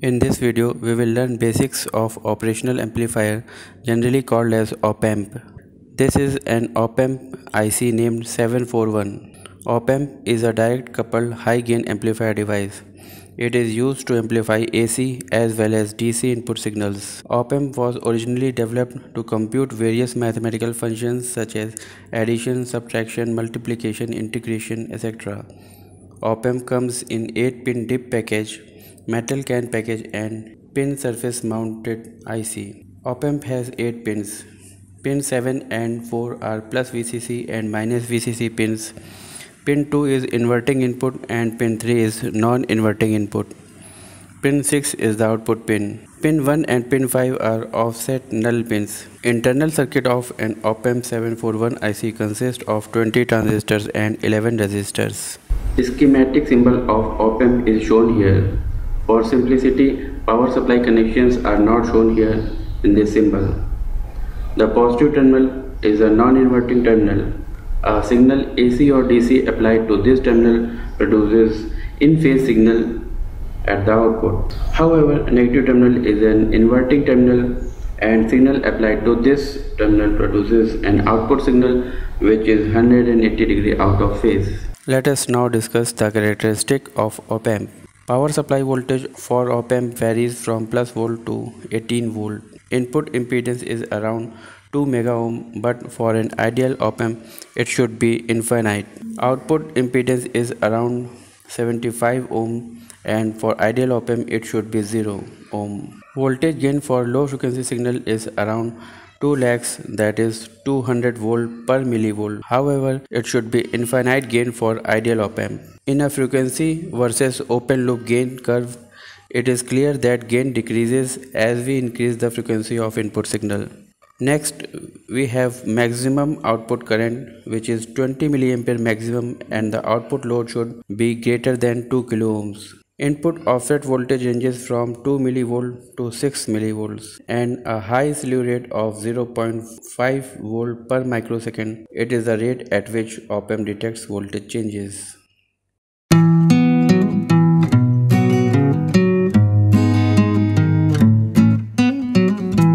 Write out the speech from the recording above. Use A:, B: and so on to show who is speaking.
A: In this video, we will learn basics of operational amplifier generally called as op-amp. This is an op-amp IC named 741. Op-amp is a direct coupled high gain amplifier device. It is used to amplify AC as well as DC input signals. Op-amp was originally developed to compute various mathematical functions such as addition, subtraction, multiplication, integration, etc. Op-amp comes in 8-pin DIP package, metal can package and pin surface mounted IC. Op-amp has 8 pins. Pin 7 and 4 are plus VCC and minus VCC pins. Pin 2 is inverting input and pin 3 is non-inverting input. Pin 6 is the output pin. Pin 1 and pin 5 are offset null pins. Internal circuit of an op-amp 741 IC consists of 20 transistors and 11 resistors. Schematic symbol of op-amp is shown here. For simplicity, power supply connections are not shown here in this symbol. The positive terminal is a non-inverting terminal. A signal AC or DC applied to this terminal produces in-phase signal at the output. However, negative terminal is an inverting terminal and signal applied to this terminal produces an output signal which is 180 degree out of phase. Let us now discuss the characteristic of op-amp. Power supply voltage for op-amp varies from plus volt to 18 volt. Input impedance is around 2 mega ohm but for an ideal op-amp it should be infinite. Output impedance is around 75 ohm and for ideal op-amp it should be 0 ohm. Voltage gain for low frequency signal is around 2 lakhs that is 200 volt per millivolt. However, it should be infinite gain for ideal op-amp. In a frequency versus open loop gain curve, it is clear that gain decreases as we increase the frequency of input signal. Next, we have maximum output current which is 20 milliampere maximum and the output load should be greater than 2 kilo ohms. Input offset voltage ranges from 2 mV to 6 mV and a high slew rate of 0.5 volt per microsecond. It is the rate at which op-amp detects voltage changes.